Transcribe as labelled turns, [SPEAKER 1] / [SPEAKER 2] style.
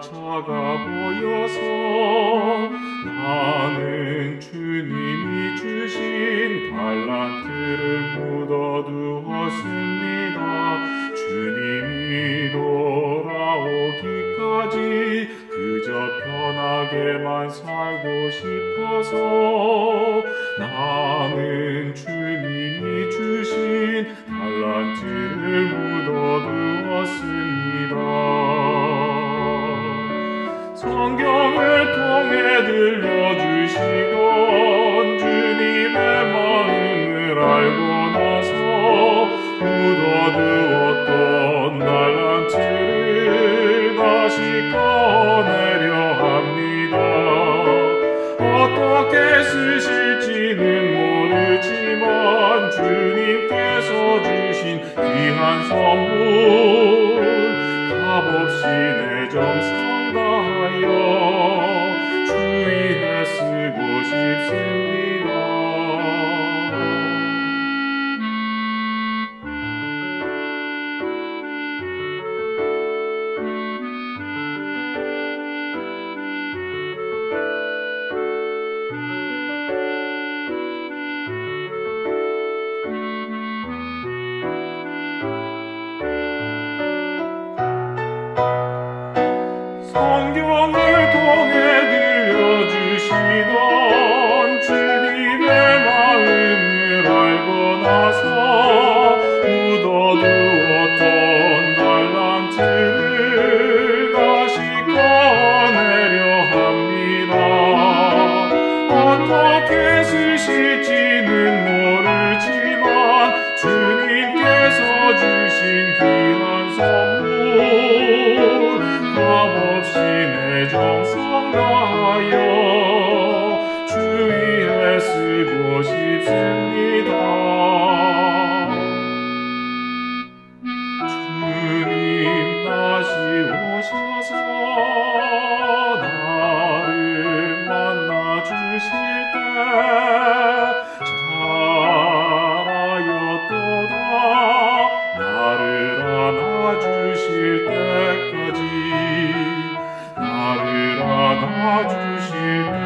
[SPEAKER 1] 작아 보여서 나는 주님이 주신 달란트를 묻어두었습니다. 주님이 돌아오기까지 그저 편하게만 살고 싶어서 나는 주님 성경을 통해 들려주시던 주님의 마음을 알고 나서 묻어두었던 달란트를 다시 꺼내려 합니다. 어떻게 쓰실지는 모르지만 주님께서 주신 귀한 선물 값없이 내 정성 성경을 통해 들려주시던 주님의 마음을 알고 나서 묻어두었던 달란트를 다시 꺼내려 합니다. 주신 귀 내 정성 다하여 주시네